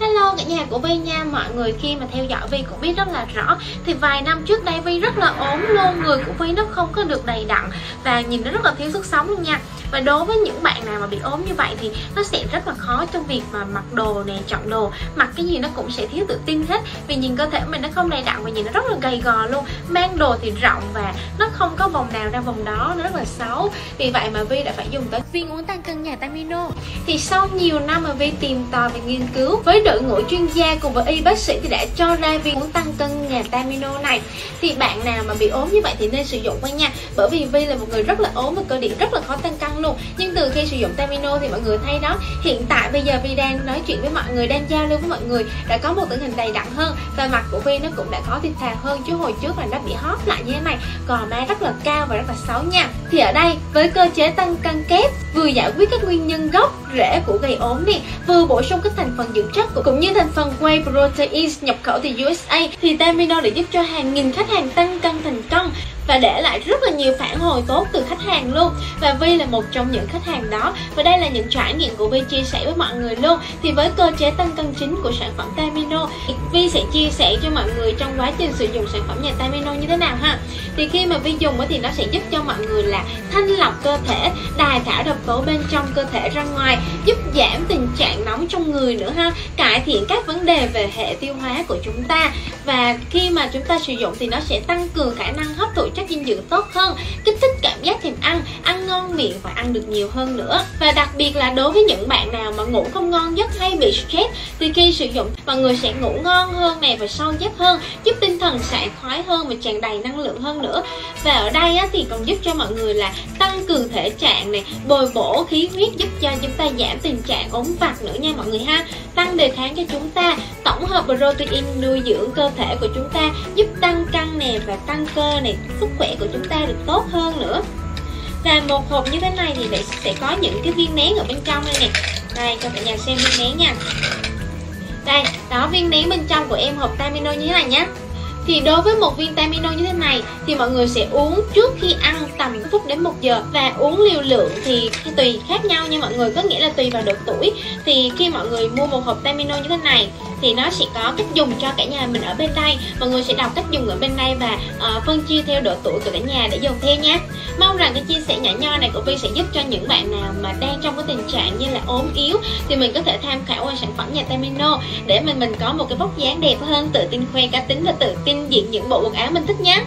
Hello cả nhà của Vi nha, Mọi người khi mà theo dõi Vi cũng biết rất là rõ. Thì vài năm trước đây Vi rất là ốm luôn, Người của Vi nó không có được đầy đặn Và nhìn nó rất là thiếu sức sống luôn nha và đối với những bạn nào mà bị ốm như vậy thì nó sẽ rất là khó trong việc mà mặc đồ nè chọn đồ. Mặc cái gì nó cũng sẽ thiếu tự tin hết. Vì nhìn cơ thể mình nó không đầy đặn và nhìn nó rất là gầy gò luôn. Mang đồ thì rộng và nó không có vòng nào ra vòng đó nó rất là xấu. Vì vậy mà Vi đã phải dùng tới viên uống tăng cân nhà Tamino. Thì sau nhiều năm mà Vi tìm tòi và nghiên cứu với đội ngũ chuyên gia cùng với y bác sĩ thì đã cho ra viên uống tăng cân nhà Tamino này. Thì bạn nào mà bị ốm như vậy thì nên sử dụng qua nha. Bởi vì Vi là một người rất là ốm và cơ địa rất là khó tăng cân luôn. Nhưng từ khi sử dụng Tamino thì mọi người thấy đó, hiện tại bây giờ Vi đang nói chuyện với mọi người, đang giao lưu với mọi người đã có một tình hình đầy đặn hơn và mặt của Vi nó cũng đã có thịt thà hơn chứ hồi trước là nó bị hóp lại như thế này. Gò má rất là cao và rất là xấu nha. Thì ở đây, với cơ chế tăng cân kép, vừa giải quyết các nguyên nhân gốc rễ của gây ốm đi, vừa bổ sung các thành phần dưỡng chất cũng như thành phần whey protein nhập khẩu từ USA thì Tamino để giúp cho hàng nghìn khách hàng tăng cân và để lại rất là nhiều phản hồi tốt từ khách hàng luôn. Và Vi là một trong những khách hàng đó. Và đây là những trải nghiệm của Vi chia sẻ với mọi người luôn. Thì với cơ chế tăng cân chính của sản phẩm Tamino Vi sẽ chia sẻ cho mọi người trong quá trình sử dụng sản phẩm nhà Tamino như thế nào ha. Thì khi mà Vi dùng thì nó sẽ giúp cho mọi người là thanh lọc cơ thể, đài thải độc tố bên trong cơ thể ra ngoài, giúp giảm tình trạng nóng trong người nữa ha. Cải thiện các vấn đề về hệ tiêu hóa của chúng ta. Và khi mà chúng ta sử dụng thì nó sẽ tăng cường khả năng hấp thụ chất dinh dưỡng tốt hơn, kích thích miệng và ăn được nhiều hơn nữa. Và đặc biệt là đối với những bạn nào mà ngủ không ngon giấc hay bị stress thì khi sử dụng mọi người sẽ ngủ ngon hơn này và sâu giấc hơn giúp tinh thần sảng khoái hơn và tràn đầy năng lượng hơn nữa. Và ở đây á, thì còn giúp cho mọi người là tăng cường thể trạng này bồi bổ khí huyết giúp cho chúng ta giảm tình trạng ốm vặt nữa nha mọi người ha. Tăng đề kháng cho chúng ta tổng hợp protein nuôi dưỡng cơ thể của chúng ta giúp tăng cân nè và tăng cơ này sức khỏe của chúng ta được tốt hơn nữa và một hộp như thế này thì sẽ có những cái viên nén ở bên trong đây nè. Đây cho cả nhà xem viên nén nha. Đây đó viên nén bên trong của em hộp tamino như thế này nhé thì đối với một viên tamino như thế này thì mọi người sẽ uống trước khi ăn tầm phút đến 1 giờ. Và uống liều lượng thì tùy khác nhau nha mọi người. Có nghĩa là tùy vào độ tuổi. Thì khi mọi người mua một hộp tamino như thế này thì nó sẽ có cách dùng cho cả nhà mình ở bên đây. Mọi người sẽ đọc cách dùng ở bên đây và uh, phân chia theo độ tuổi của cả nhà để dùng theo nhé mong rằng cái chia sẻ nhỏ nho này của Vi sẽ giúp cho những bạn nào mà đang trong cái tình trạng như là ốm yếu thì mình có thể tham khảo qua sản phẩm nhà Tamino để mình mình có một cái vóc dáng đẹp hơn, tự tin khoe cá tính và tự tin diện những bộ quần áo mình thích nhé.